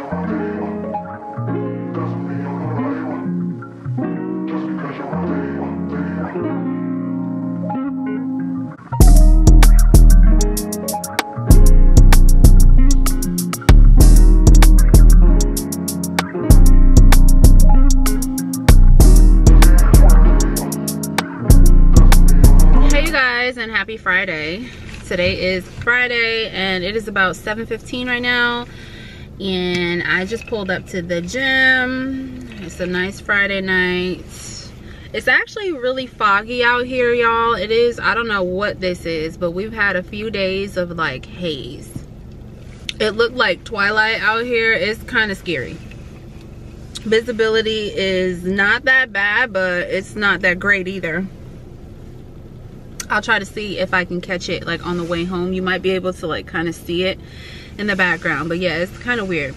and happy Friday. Today is Friday and it is about 7.15 right now. And I just pulled up to the gym. It's a nice Friday night. It's actually really foggy out here, y'all. It is, I don't know what this is, but we've had a few days of like haze. It looked like twilight out here. It's kind of scary. Visibility is not that bad, but it's not that great either. I'll try to see if I can catch it like on the way home. You might be able to like kind of see it in the background. But yeah, it's kind of weird.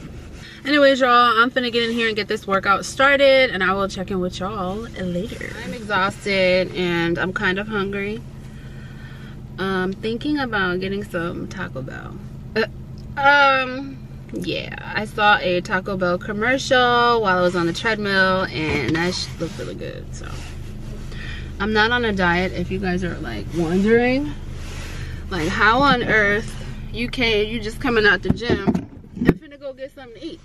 Anyways, y'all, I'm finna get in here and get this workout started and I will check in with y'all later. I'm exhausted and I'm kind of hungry. Um, thinking about getting some Taco Bell. Uh, um, yeah, I saw a Taco Bell commercial while I was on the treadmill and that looked really good, so. I'm not on a diet if you guys are like wondering. Like how on earth you can you just coming out the gym and finna go get something to eat.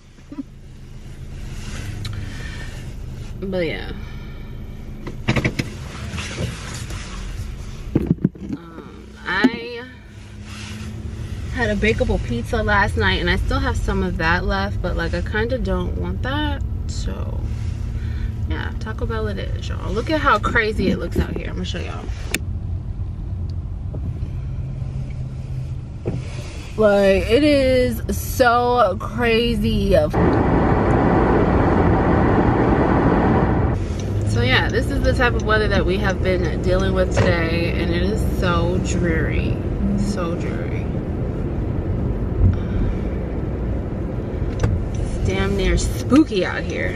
but yeah. Um, I had a bakeable pizza last night and I still have some of that left, but like I kind of don't want that. So yeah taco bell it is y'all look at how crazy it looks out here i'm gonna show y'all like it is so crazy so yeah this is the type of weather that we have been dealing with today and it is so dreary so dreary it's damn near spooky out here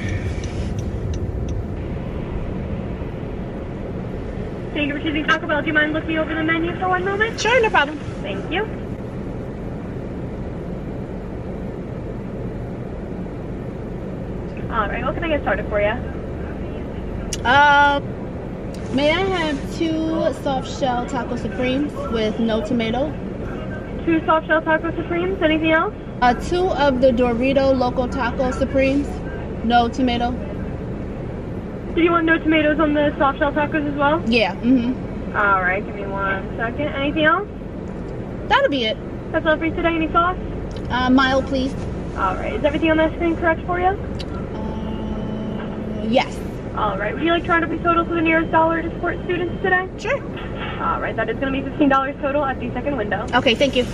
Thank you for choosing Taco Bell. Do you mind looking over the menu for one moment? Sure, no problem. Thank you. All right, what can I get started for you? Uh, may I have two soft shell taco supremes with no tomato? Two soft shell taco supremes. Anything else? Uh, two of the Dorito Loco Taco Supremes, no tomato. Do you want no tomatoes on the soft shell tacos as well? Yeah. Mm-hmm. All right, give me one second. Anything else? That'll be it. That's all for you today. Any sauce? Uh, mild, please. All right. Is everything on that screen correct for you? Yes. All right. Would you like to round up your total to the nearest dollar to support students today? Sure. All right. That is going to be $15 total at the second window. Okay, thank you.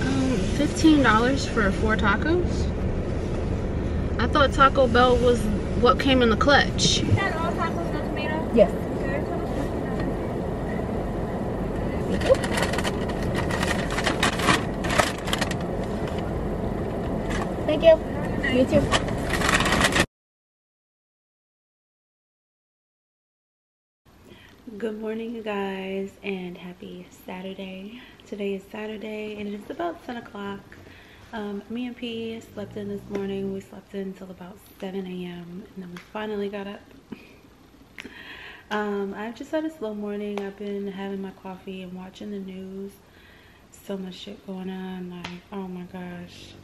Um, $15 for four tacos? I thought Taco Bell was what came in the clutch. Is that all tacos, no tomato? Yes. Thank you. You too. Good morning, you guys, and happy Saturday. Today is Saturday, and it is about 10 o'clock. Um, me and P slept in this morning. We slept in until about 7 a.m. and then we finally got up. um, I've just had a slow morning. I've been having my coffee and watching the news. So much shit going on. Like, oh my gosh.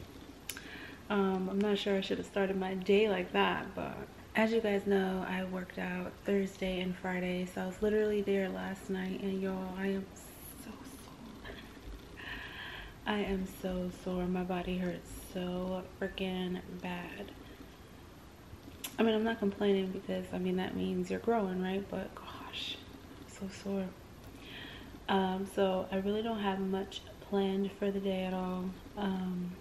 Um, I'm not sure I should have started my day like that, but as you guys know, I worked out Thursday and Friday. So I was literally there last night and y'all, I am so sore. I am so sore. My body hurts so freaking bad. I mean, I'm not complaining because, I mean, that means you're growing, right? But gosh, I'm so sore. Um, so I really don't have much planned for the day at all. Um,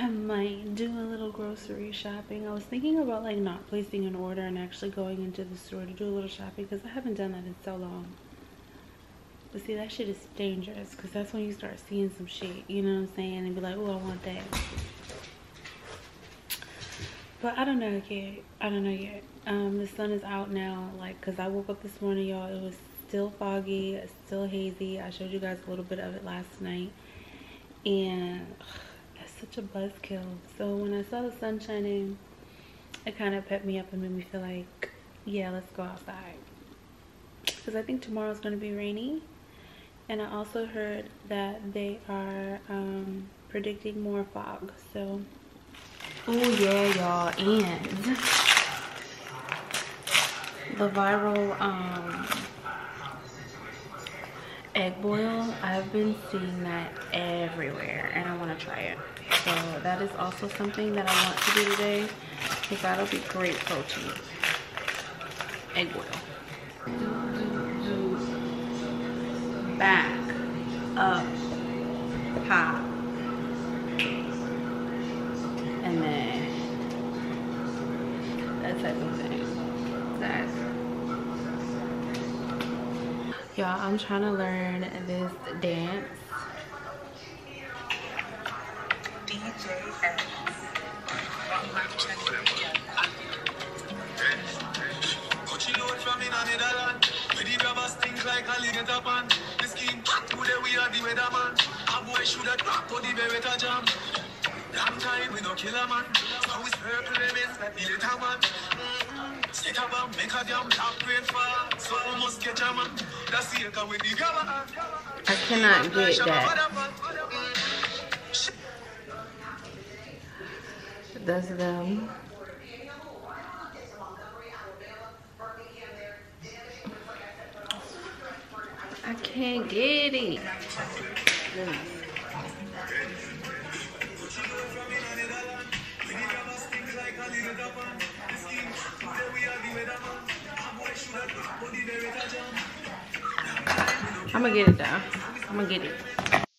I might do a little grocery shopping. I was thinking about like not placing an order and actually going into the store to do a little shopping because I haven't done that in so long. But see, that shit is dangerous because that's when you start seeing some shit, you know what I'm saying? And be like, oh, I want that. But I don't know yet. I don't know yet. Um, the sun is out now, like, because I woke up this morning, y'all. It was still foggy, still hazy. I showed you guys a little bit of it last night. And ugh, such a buzzkill. So when I saw the sun shining, it kind of pepped me up and made me feel like, yeah, let's go outside. Because I think tomorrow's going to be rainy. And I also heard that they are um, predicting more fog. So, oh yeah, y'all. And the viral um, egg boil, I've been seeing that everywhere and I want to try it. So that is also something that I want to do today because that'll be great protein. Egg boil. Back, up, pop, and then that type of thing. That. Y'all, I'm trying to learn this dance. Time we no kill a man. The little man. Stick make a damn fall. So catch a man. That's the echo with the gabba. I cannot get that. That's them. I can't get it. I'm gonna get it down. I'm gonna get it.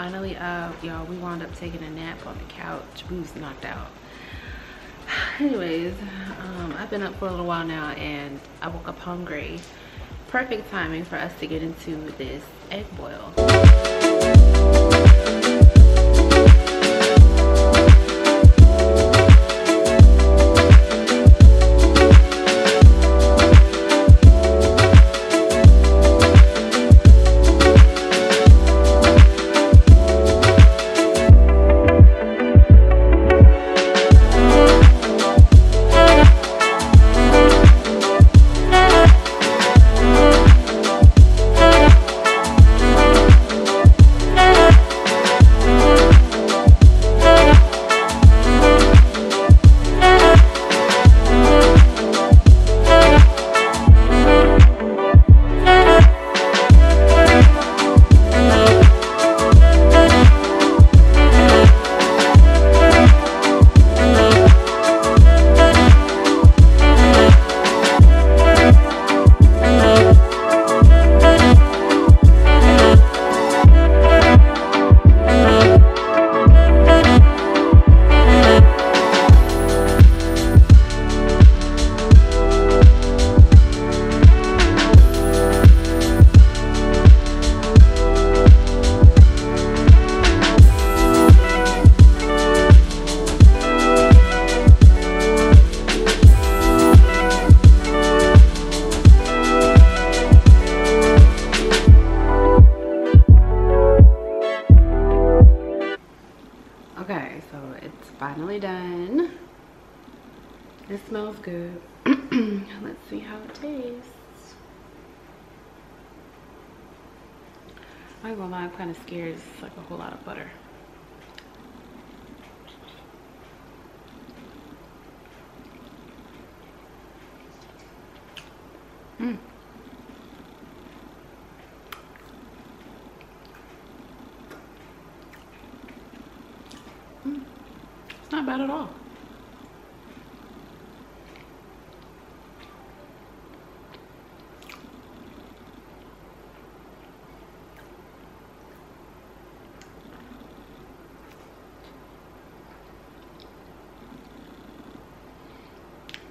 Finally up. Y'all, we wound up taking a nap on the couch. We was knocked out. Anyways, um, I've been up for a little while now and I woke up hungry. Perfect timing for us to get into this egg boil. It's finally done. It smells good. Let's see how it tastes. I'm gonna lie, I'm kind of scared. It's like a whole lot of butter. Mmm. Not at all.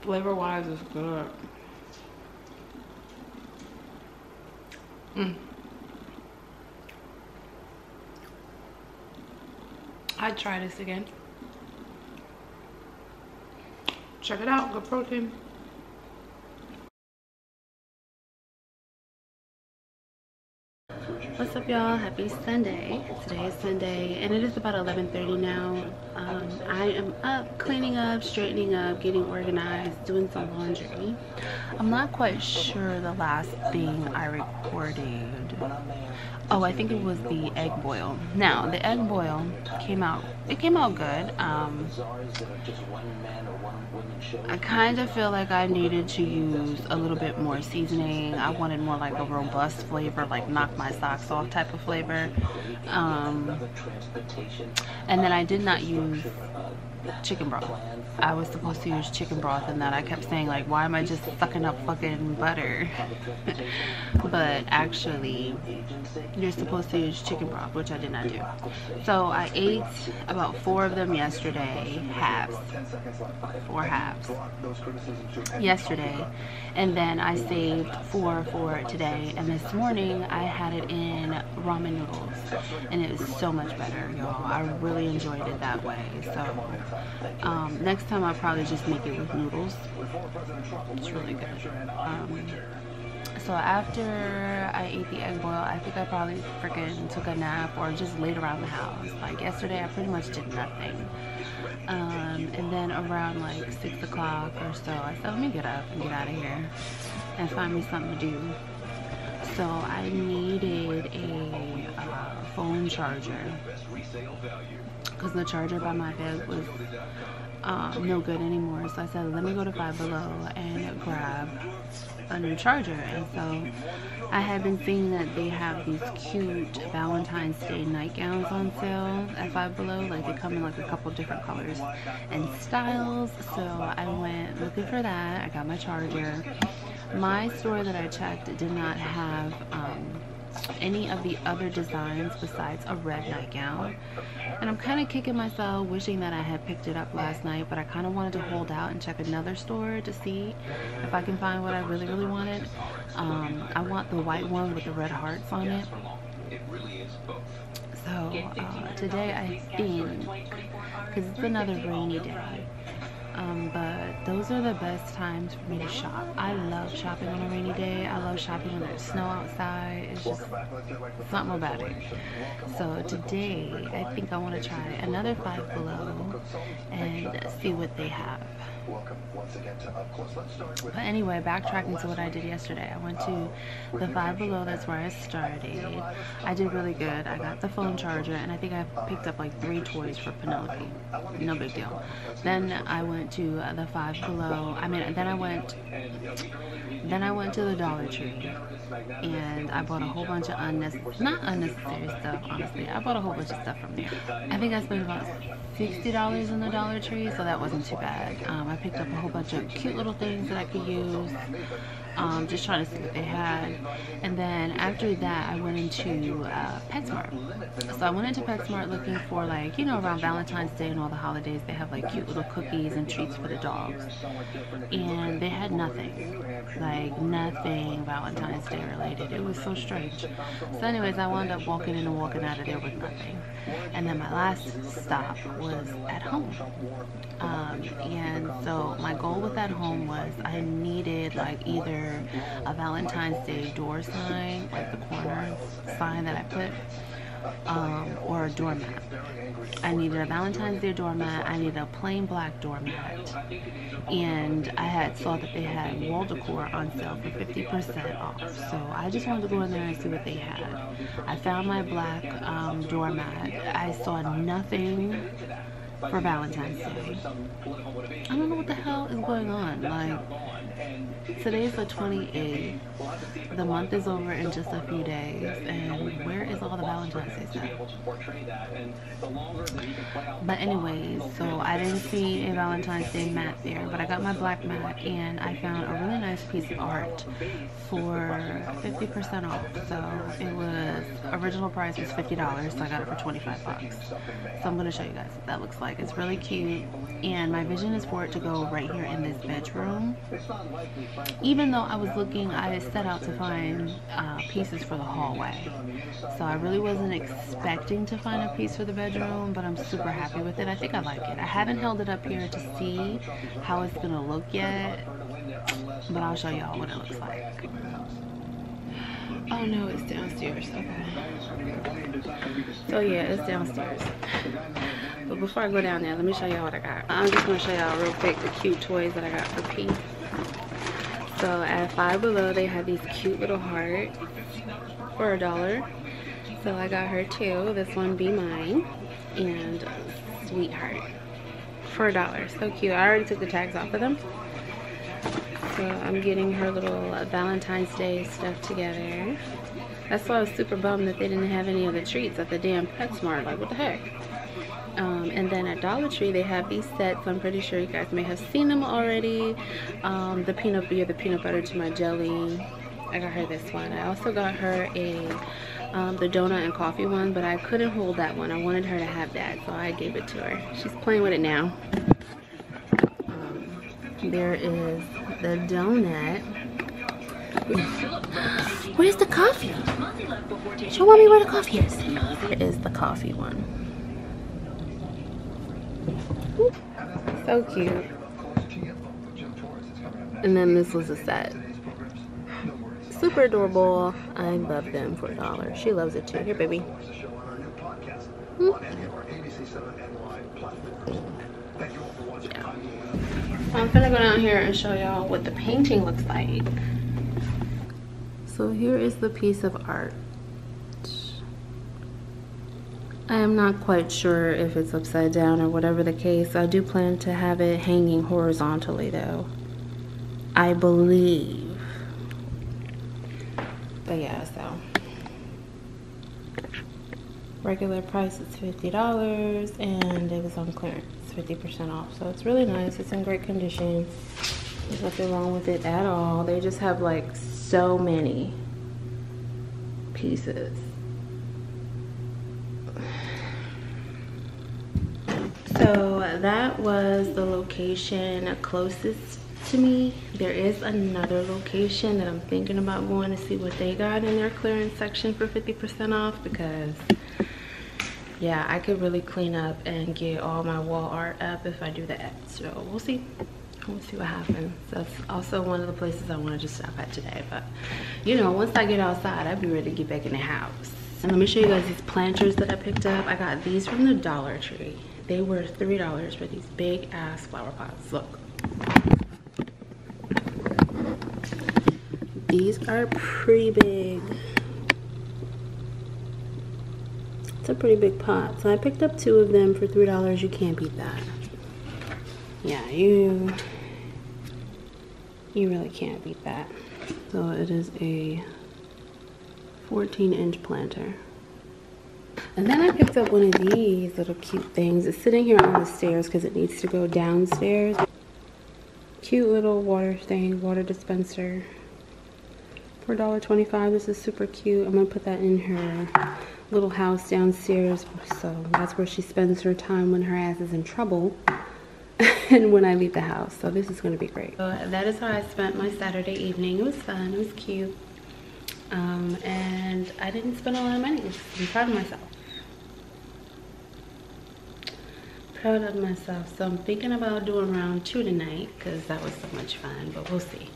Flavor wise, it's good. Mm. I'd try this again. Check it out, good protein. What's up y'all? Happy Sunday. Today is Sunday and it is about 11.30 now. Um, I am up, cleaning up, straightening up, getting organized, doing some laundry. I'm not quite sure the last thing I recorded. Oh, I think it was the egg boil. Now, the egg boil came out, it came out good. Um, I kind of feel like I needed to use a little bit more seasoning. I wanted more like a robust flavor, like knock my socks off type of flavor. Um, and then I did not use chicken broth. I was supposed to use chicken broth and that. I kept saying like why am I just sucking up fucking butter? But actually you're supposed to use chicken broth which I did not do. So I ate about four of them yesterday halves. Four halves. Yesterday. And then I saved four for today. And this morning I had it in ramen noodles. And it was so much better y'all. I really enjoyed it that way. So um, next time I'll probably just make it with noodles. It's really good. Um, so after I ate the egg boil, I think I probably freaking took a nap or just laid around the house. Like yesterday, I pretty much did nothing. Um, and then around like 6 o'clock or so, I said, let me get up and get out of here and find me something to do. So I needed a uh, phone charger because the charger by my bed was um, no good anymore. So I said, let me go to Five Below and grab a new charger. And so I had been seeing that they have these cute Valentine's Day nightgowns on sale at Five Below. Like they come in like a couple different colors and styles. So I went looking for that. I got my charger. My store that I checked did not have um, any of the other designs besides a red nightgown. And I'm kind of kicking myself wishing that I had picked it up last night but I kind of wanted to hold out and check another store to see if I can find what I really really wanted. Um, I want the white one with the red hearts on it. So uh, today I think because it's another rainy day um, but those are the best times for me to shop. I love shopping on a rainy day. I love shopping when there's snow outside. It's just something about it. So today, I think I want to try another Five Below and see what they have. But anyway, backtracking to what I did yesterday, I went to the Five Below, that's where I started. I did really good. I got the phone charger, and I think I picked up like three toys for Penelope. No big deal. Then I went to uh, the Five Below. I mean, then I went, then I went to the Dollar Tree, and I bought a whole bunch of unnecessary, not unnecessary stuff, honestly. I bought a whole bunch of stuff from there. I think I spent about $60 in the Dollar Tree, so that wasn't too bad. Um, I picked up a whole bunch of cute little things that I could use. Um, just trying to see what they had. And then after that, I went into uh, PetSmart. So I went into PetSmart looking for like, you know, around Valentine's Day and all the holidays, they have like cute little cookies and treats for the dogs. And they had nothing. Like nothing Valentine's Day related. It was so strange. So anyways, I wound up walking in and walking out of there with nothing. And then my last stop was at home. Um, and so my goal with that home was I needed like either a Valentine's Day door sign, like the corner sign that I put, um, or a doormat. I needed a Valentine's Day doormat. I needed a plain black doormat. And I had saw that they had wall decor on sale for 50% off. So I just wanted to go in there and see what they had. I found my black um, doormat. I saw nothing for Valentine's Day. I don't know what the hell is going on. Like, today's the 28th. The month is over in just a few days. And where is all the Valentine's Day stuff? But anyways, so I didn't see a Valentine's Day mat there. But I got my black mat and I found a really nice piece of art for 50% off. So it was, original price was $50. So I got it for 25 bucks. So I'm going to show you guys what that looks like. It's really cute. And my vision is for it to go right here in this bedroom. Even though I was looking, I set out to find uh, pieces for the hallway. So I really wasn't expecting to find a piece for the bedroom, but I'm super happy with it. I think I like it. I haven't held it up here to see how it's going to look yet, but I'll show y'all what it looks like. Oh no, it's downstairs. Okay. So yeah, it's downstairs. But before I go down there, let me show y'all what I got. I'm just gonna show y'all real quick the cute toys that I got for P. So at Five Below, they have these cute little hearts for a dollar. So I got her two. This one, Be Mine, and Sweetheart for a dollar. So cute. I already took the tags off of them. So I'm getting her little Valentine's Day stuff together. That's why I was super bummed that they didn't have any of the treats at the damn PetSmart. Like, what the heck? Um, and then at Dollar Tree, they have these sets. I'm pretty sure you guys may have seen them already. Um, the peanut butter, the peanut butter to my jelly. I got her this one. I also got her a um, the donut and coffee one, but I couldn't hold that one. I wanted her to have that, so I gave it to her. She's playing with it now. There is the donut. Where's the coffee? Show mommy where the coffee is. Here is the coffee one. So cute. And then this was a set. Super adorable. I love them for a dollar. She loves it too. Here, baby. Hmm. I'm gonna go down here and show y'all what the painting looks like. So here is the piece of art. I am not quite sure if it's upside down or whatever the case. I do plan to have it hanging horizontally though. I believe. But yeah, so. Regular price is $50 and it was on clearance, 50% off. So it's really nice. It's in great condition. There's nothing wrong with it at all. They just have like so many pieces. So that was the location closest to me. There is another location that I'm thinking about going to see what they got in their clearance section for 50% off because yeah, I could really clean up and get all my wall art up if I do that. So we'll see. We'll see what happens. That's also one of the places I wanted to stop at today. But you know, once I get outside, I'll be ready to get back in the house. And let me show you guys these planters that I picked up. I got these from the Dollar Tree. They were $3 for these big ass flower pots. Look. These are pretty big. It's a pretty big pot. So I picked up two of them for $3. You can't beat that. Yeah, you you really can't beat that. So it is a 14 inch planter. And then I picked up one of these little cute things. It's sitting here on the stairs because it needs to go downstairs. Cute little water thing, water dispenser. For $1.25, this is super cute. I'm gonna put that in her little house downstairs. So that's where she spends her time when her ass is in trouble and when I leave the house. So this is gonna be great. So that is how I spent my Saturday evening. It was fun, it was cute. Um, and I didn't spend a lot of money. I'm proud of myself. proud of myself. So I'm thinking about doing round two tonight because that was so much fun, but we'll see.